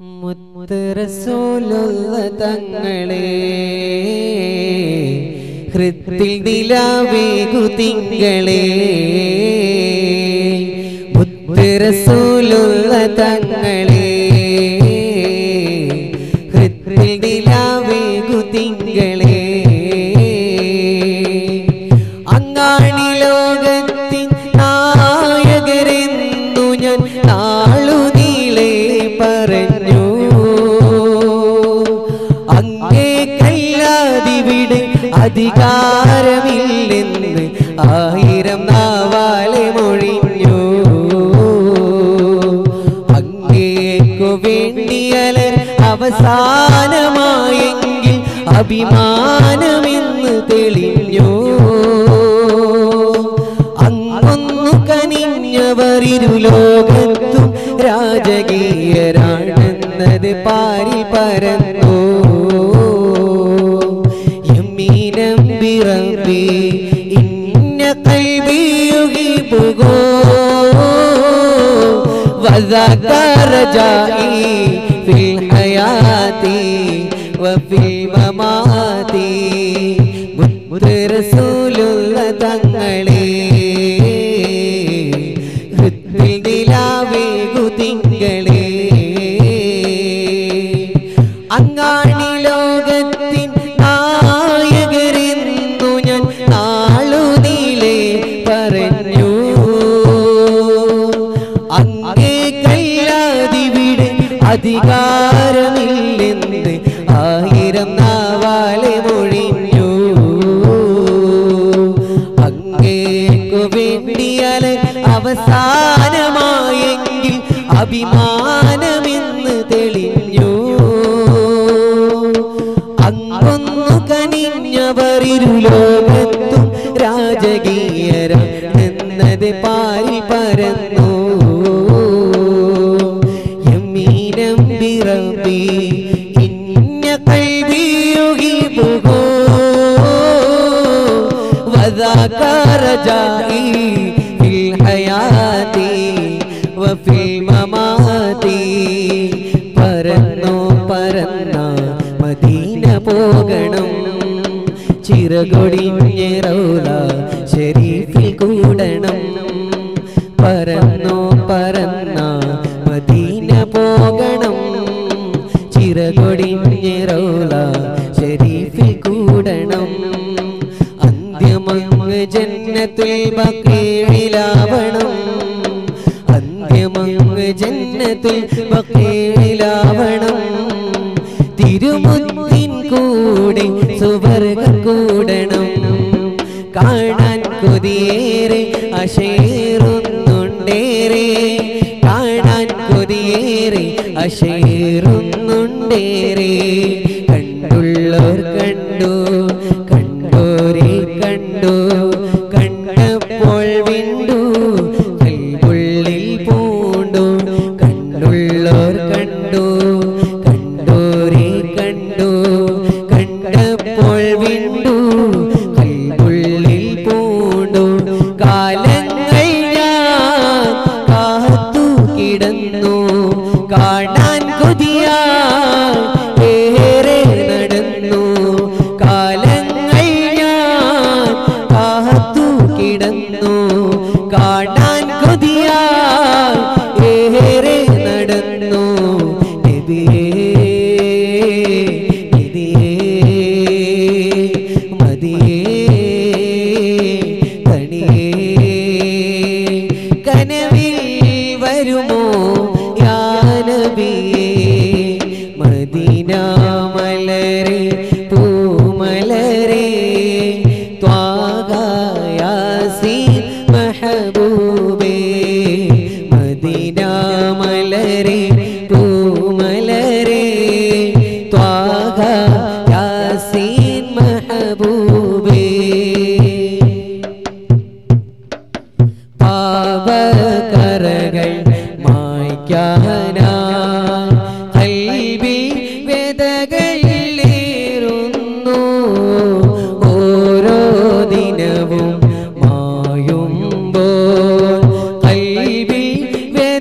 മുത്തറസൂലുള്ള തങ്ങളെ ഹൃത്തിൽ നിലാവേകു തങ്ങളെ അധികാരമില്ലെന്ന് ആയിരം നാവാലെ മൊഴിഞ്ഞു. അങ്ങേക്കു വേണ്ടിയല അവസാനമായെങ്കിൽ അഭിമാനമെന്ന് തെളിഞ്ഞു. അങ്ങൊന്നു കനിഞ്ഞവരിരു ലോകത്തും രാജകീയരാണെന്നത് പാരി പരന്നു. ബിറബി ഇന്ന കൽബിയുഹിബുഗോ وذاك رجائي في الحياة وفي الممات മുത്ത് റസൂലുള്ള തങ്ങളെ ഹൃത്തിൽ നിലാവേകു തിങ്കളെ അങ്ങാണി അധികാരമില്ലെന്ന് ആയിരം നാവാലെ മൊഴിഞ്ഞു. അങ്ങേക്കു വേണ്ടിയാൽ അവസാനമായെങ്കിൽ അഭിമാനമെന്ന് തെളിഞ്ഞു. അങ്ങൊന്നു കനിഞ്ഞവരിരു ലോകത്തും രാജകീയര وذاك رجائي في الحياة وفي الممات പരന്നോ പരന്ന മദീന പോകണം ചിറകൊടിഞ്ഞിറൗല ജന്നത്തുൽ ബക്കീലാവണം തിരുമുത്തിൻ കൂടെ സുവർഗ കൂടണം. കാണാൻ കൊതിയേറെ അശേറുന്നുണ്ടേറെ കണ്ടു കണ്ടപ്പോൾ വിണ്ടു കൽവുള്ളിൽ പൂണ്ടു. കാലങ്ങൾ ഞാൻ കാത്തു കിടന്നു കാണാൻ കൊതിയാ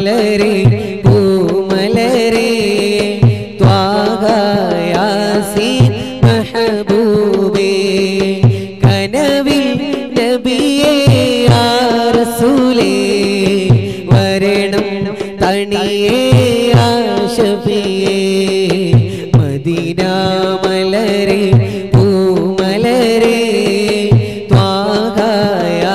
മലരെ പൂമലരെ ത്വാഗയാസി മഹബൂബേ കനവിൽ നബിയേ റസൂലേ വരണം തണിയേ ആശപിയേ മദീന മലരെ പൂമലരെ ത്വാഗയാസി